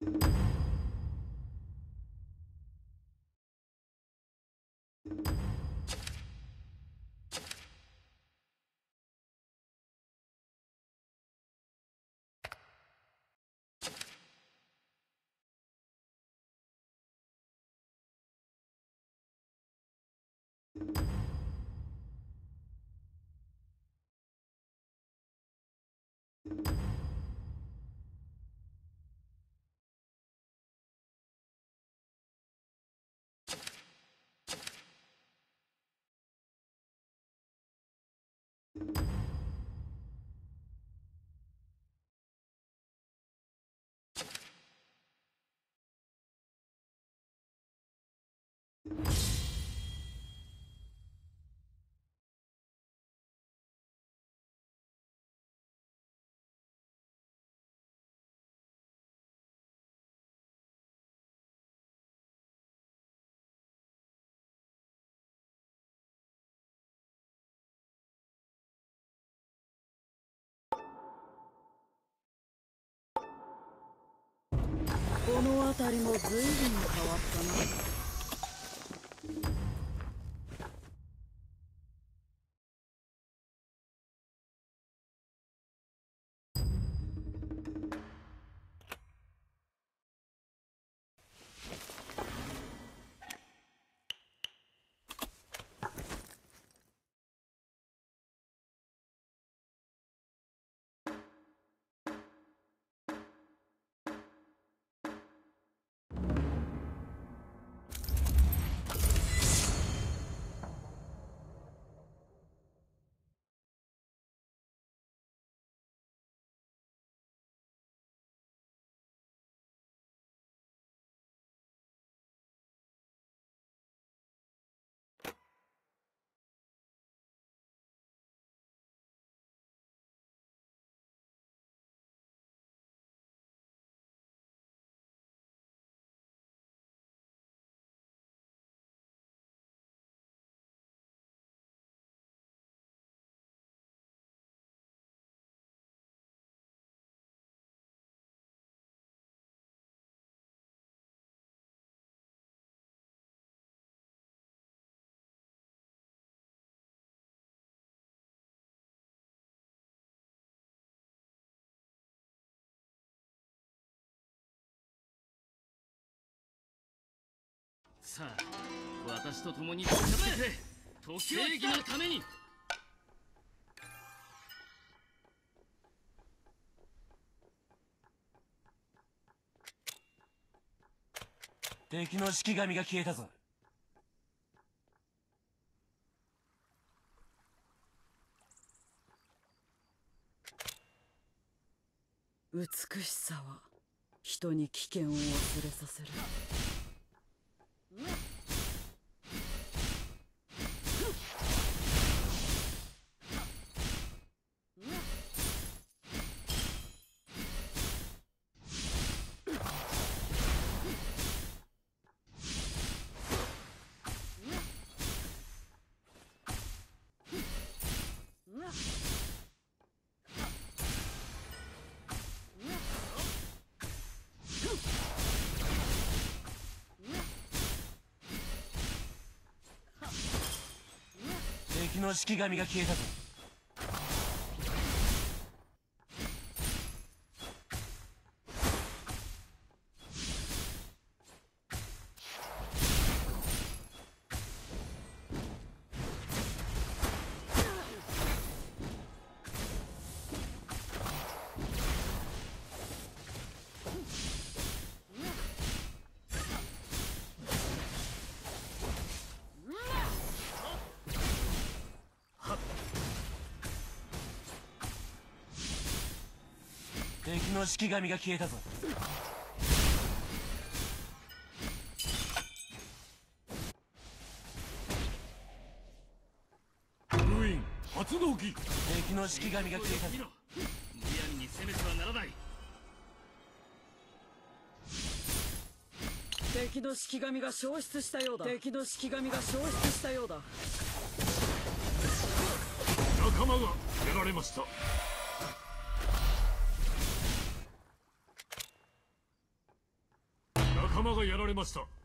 you you この辺りも随分変わったな。さあ私と共に戦ってくれ正義のために。敵の式神が消えたぞ。美しさは人に危険を忘れさせる。の式神が消えたぞ。の式神が消えたぞ。封印発動機敵の式神が消えたぞ。むやみに攻めてはならない。敵のの式神が消失したようだ。敵の式神が消失したようだ。仲間がやられましたがやられました。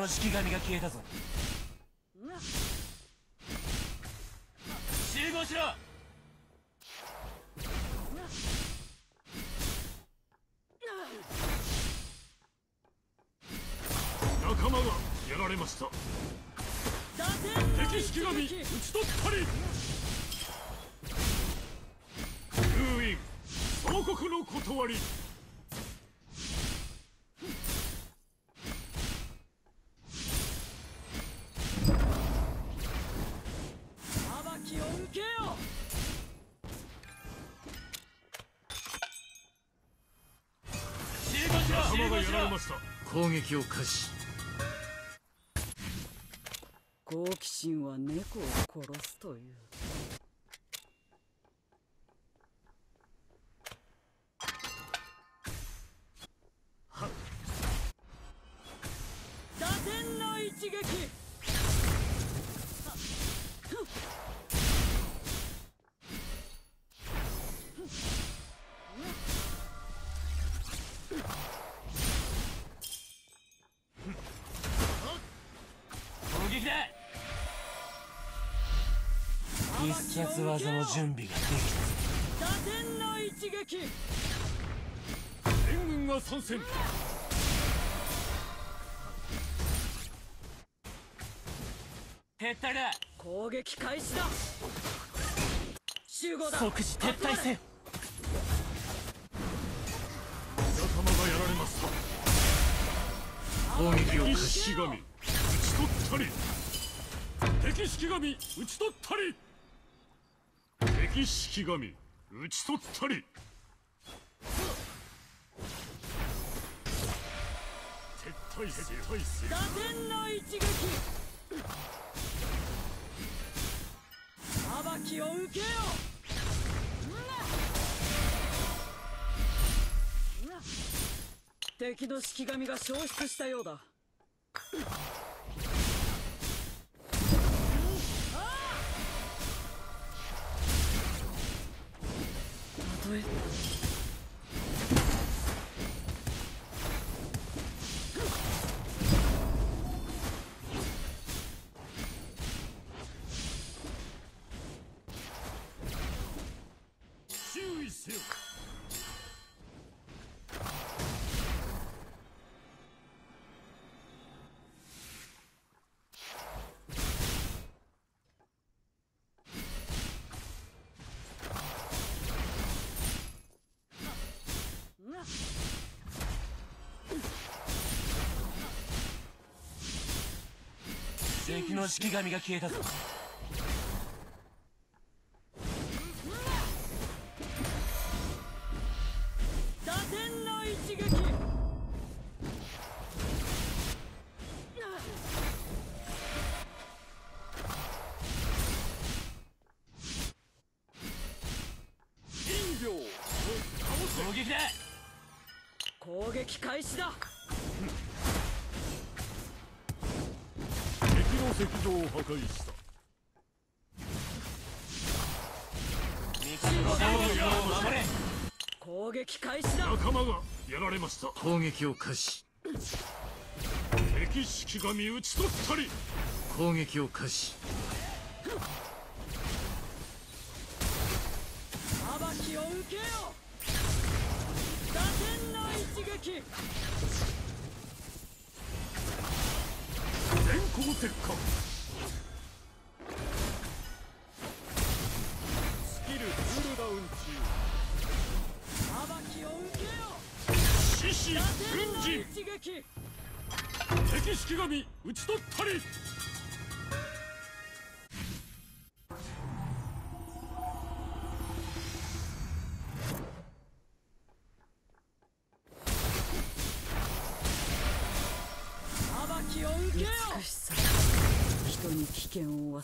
の式神が消えたぞ。集合しろ。仲間がやられました。敵式神討ち取ったり。封印総国の断り。集合しろ仲間がやられました。攻撃を開始。好奇心は猫を殺すという必殺技の準備ができ打天の一撃。援軍が参戦。た撤退だ。攻撃開始だ。集合だ。即時撤退せよ。仲間がやられました攻撃を開敵始式神。討ち取ったり。敵式神。討ち取ったり敵式神討ち取ったり。撤退せ撤退せ打天の一撃。裁きを受けよ。敵の式神が消失したようだ。たと敵の式神が消えたぞ。打天の一撃。陰陽攻撃開始だ石像を破壊した。攻撃開始だ。仲間がやられました。攻撃を開始。敵式神討ち取ったり攻撃を開始。裁きを受けよ。打天の一撃電光石火スキルクールダウン中。裁きを受けよ。獅子軍事。敵式神討ち取ったり。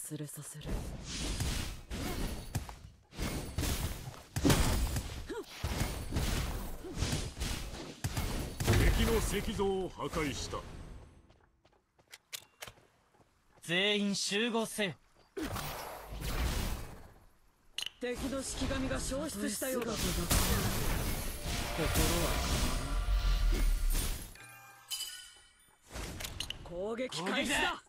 険を忘れさせる。敵の石像を破壊した。全員集合せよ。敵の式神が消失したようだ。姿が変わる攻撃開始だ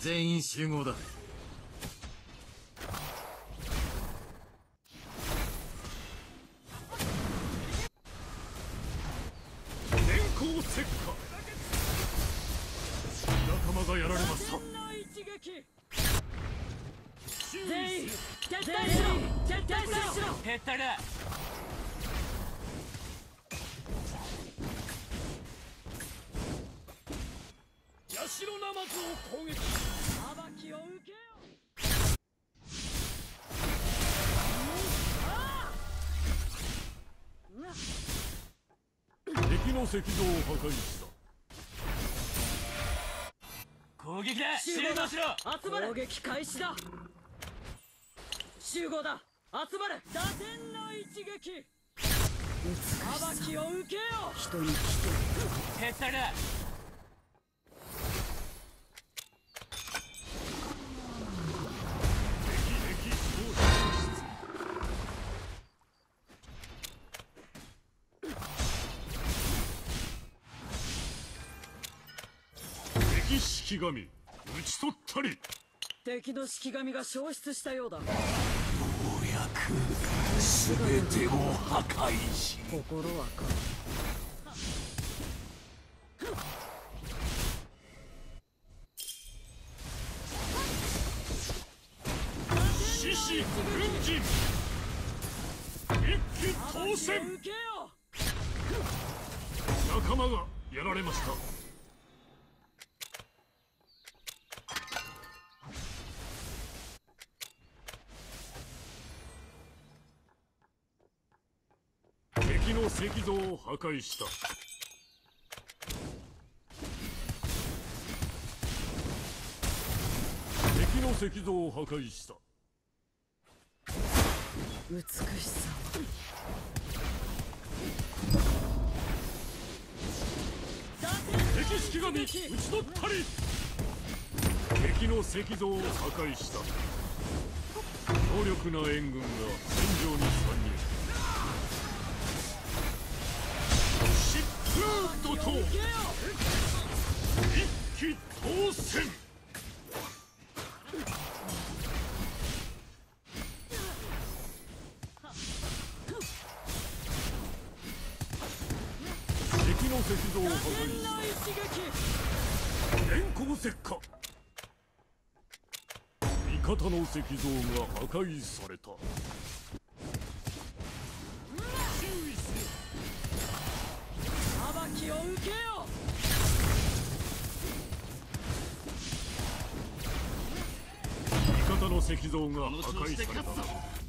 全員集合だ。ナマズを攻撃裁きを受けよ敵の石像を破壊した攻撃だ。集合しろ集まれ攻撃開始だ。集合だ。集まれ打天の一撃美し裁さきを受けよ人に危険撤退だ。式神討ち取ったり。敵の式神が消失したようだ。全てを破壊し。心は変わる獅子軍人一気当選。仲間がやられました敵の石像を破壊した。敵の石像を破壊した。美しさ敵式神討ち取ったり。敵の石像を破壊した。強力な援軍が戦場に参入疾風怒涛受けよ一気当選。敵の石像を破壊し電光石火味方の石像が破壊された。受けよ味方の石像が破壊された。